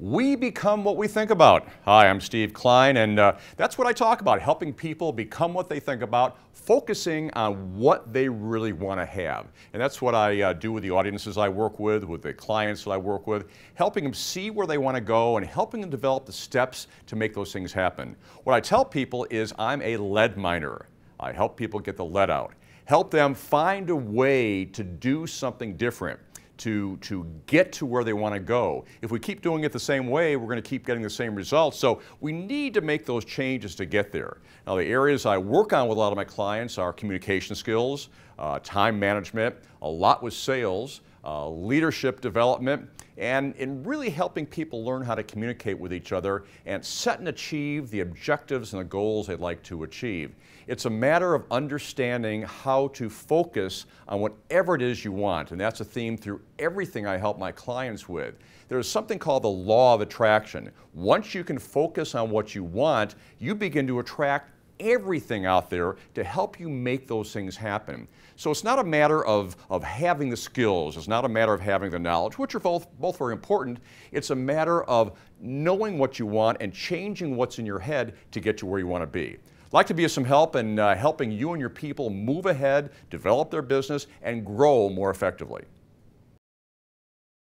We become what we think about. Hi, I'm Steve Klein, and uh, that's what I talk about helping people become what they think about, focusing on what they really want to have. And that's what I uh, do with the audiences I work with, with the clients that I work with, helping them see where they want to go and helping them develop the steps to make those things happen. What I tell people is I'm a lead miner. I help people get the lead out, help them find a way to do something different to, to get to where they want to go. If we keep doing it the same way, we're going to keep getting the same results. So we need to make those changes to get there. Now, the areas I work on with a lot of my clients are communication skills, uh, time management, a lot with sales, uh, leadership development, and in really helping people learn how to communicate with each other and set and achieve the objectives and the goals they'd like to achieve. It's a matter of understanding how to focus on whatever it is you want, and that's a theme through everything I help my clients with. There's something called the law of attraction. Once you can focus on what you want, you begin to attract everything out there to help you make those things happen. So it's not a matter of, of having the skills, it's not a matter of having the knowledge, which are both, both very important. It's a matter of knowing what you want and changing what's in your head to get to where you want to be. Like to be of some help in uh, helping you and your people move ahead, develop their business, and grow more effectively.